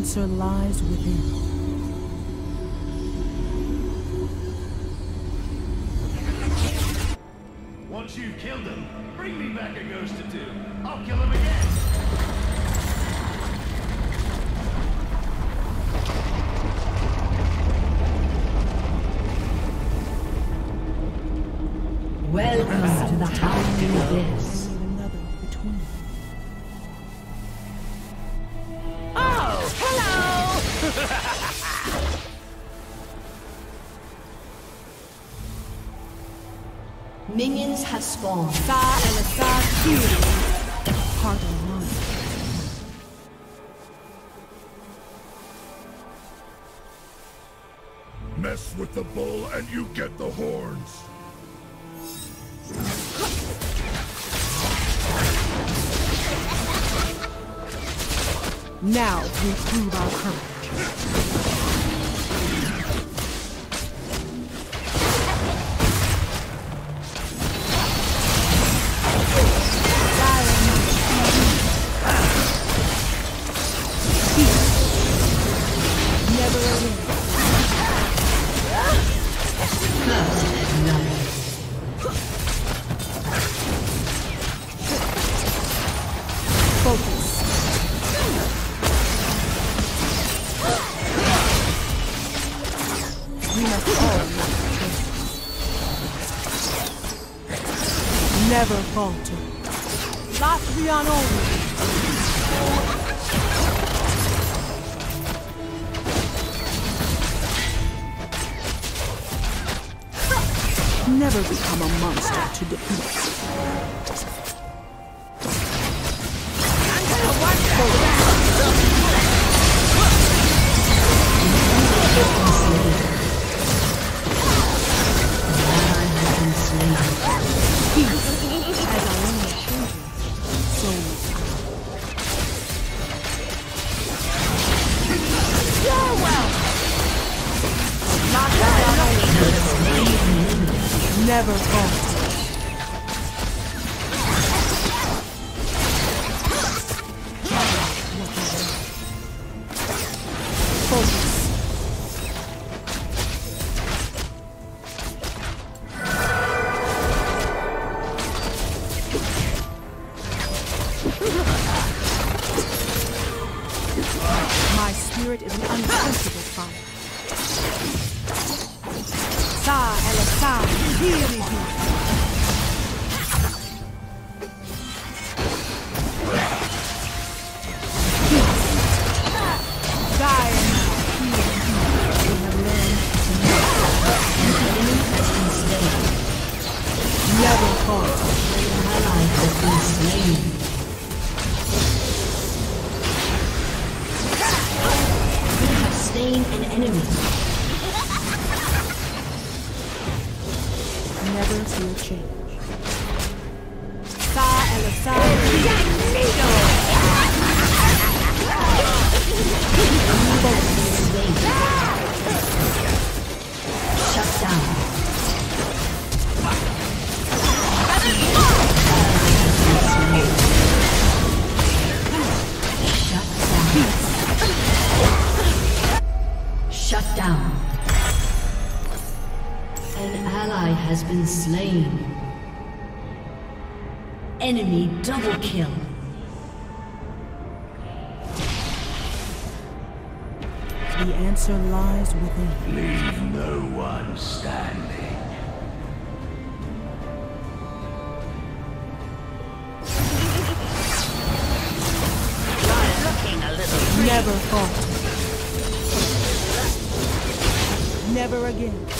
answer lies within. Once you've killed him, bring me back a ghost or two. I'll kill him again. Minions have spawned. Sa Elisar Kiri. Heart and mind. Mess with the bull and you get the horns. Now we prove our courage. Never falter. Latvian only. Never become a monster to defeat. Focus. Slain an enemy. Double kill. The answer lies within. Leave no one standing. Looking a little Never falter. Never again.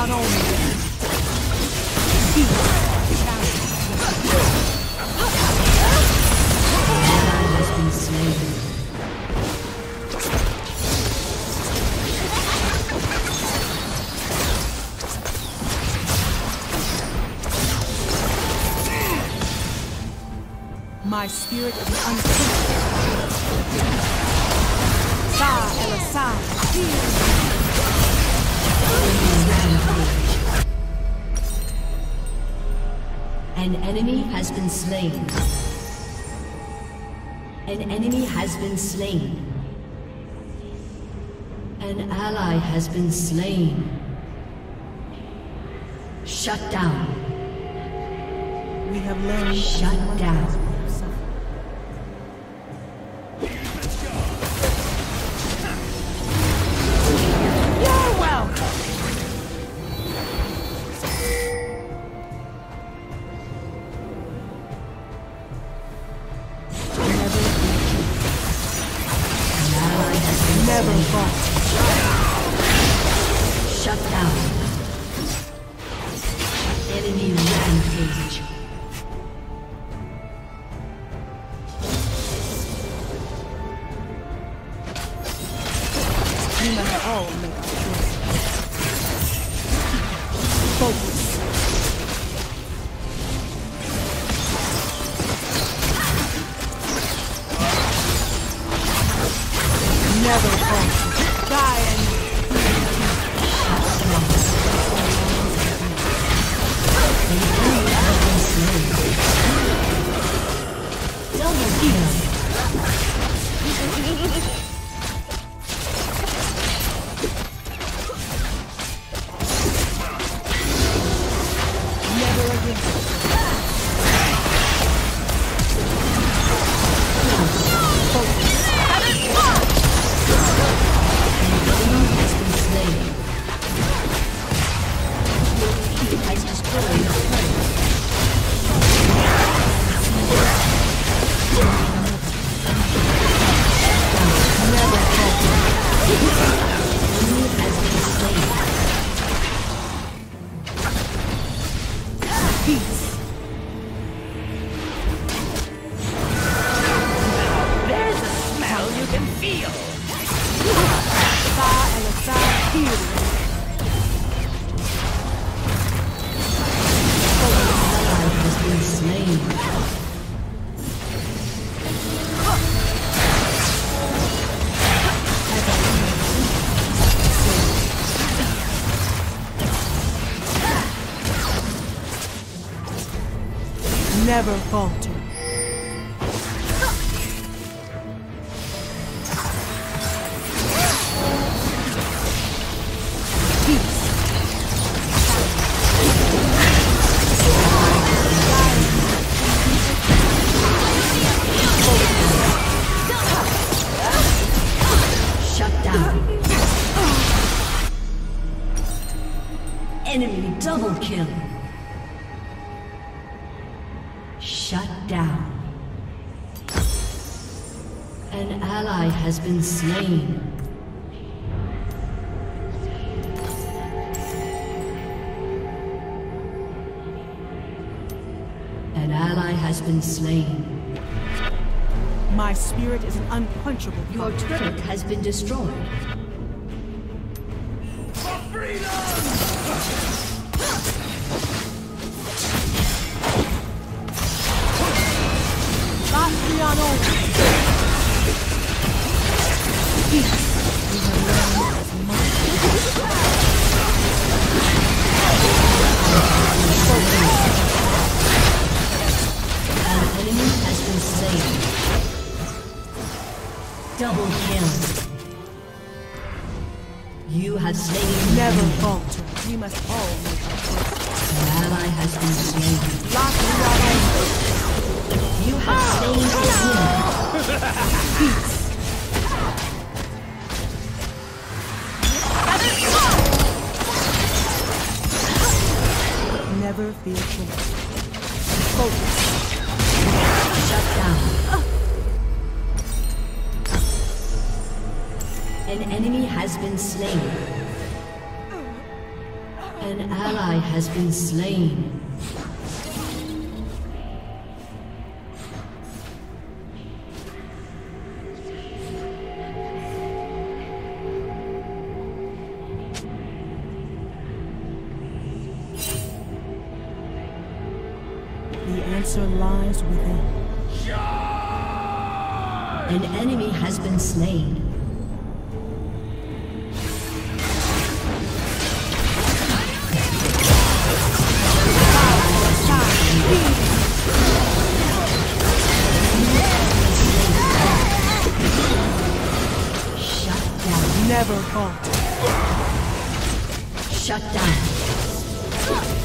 Leon only. My spirit is unquenchable. Sa Elisai. An enemy has been slain. An enemy has been slain. An ally has been slain. Shut down. We have learned Shut down. Never falter. Has been slain. An ally has been slain. My spirit is an unquenchable Your turret has been destroyed. Kill. You have slain Never falter. We must all make our. An ally has been slain. Latriano. You have ah! slain ah! enemy. Peace. Never fear change. Focus. Shut down. has been slain. An ally has been slain. The answer lies within. An enemy has been slain. Never fall. Shut down.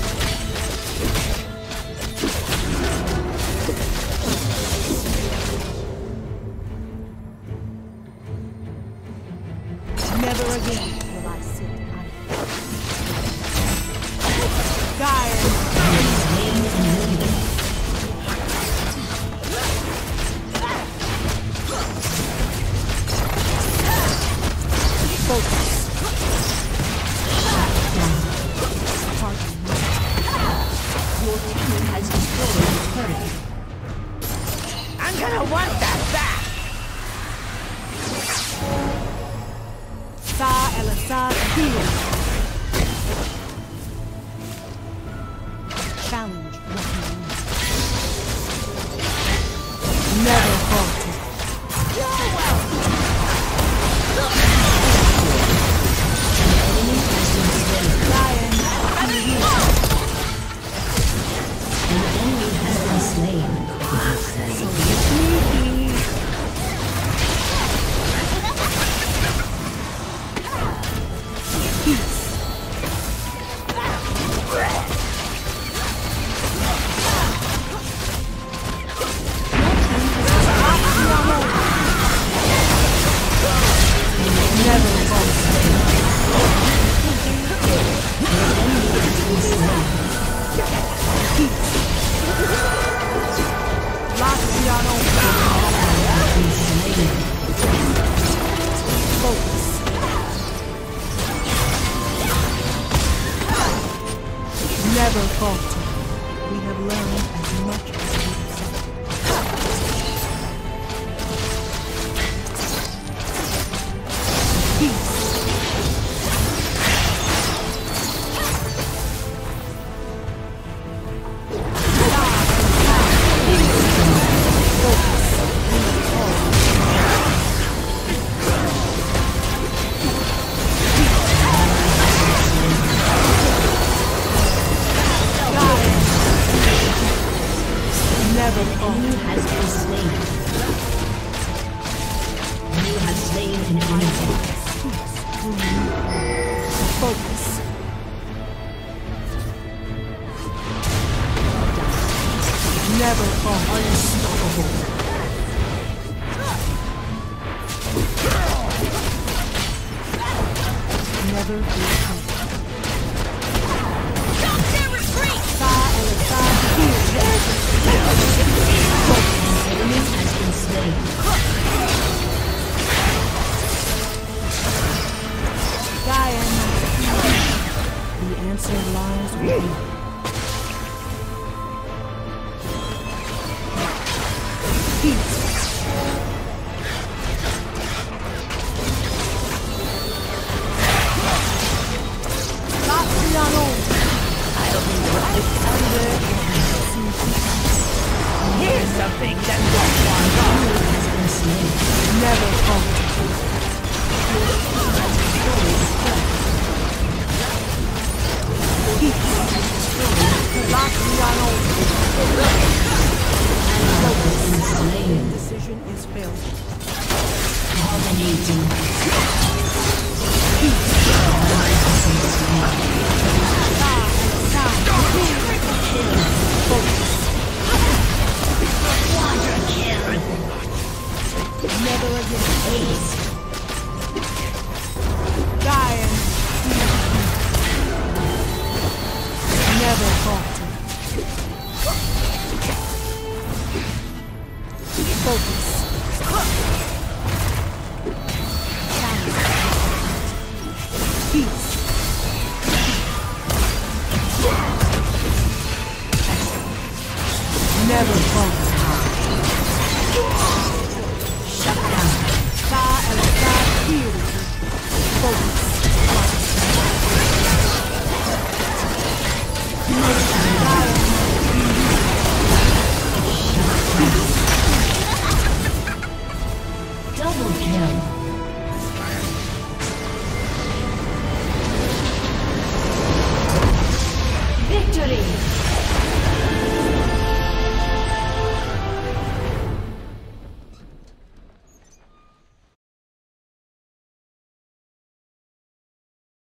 focus. Never are unstoppable. Never be answer lies within.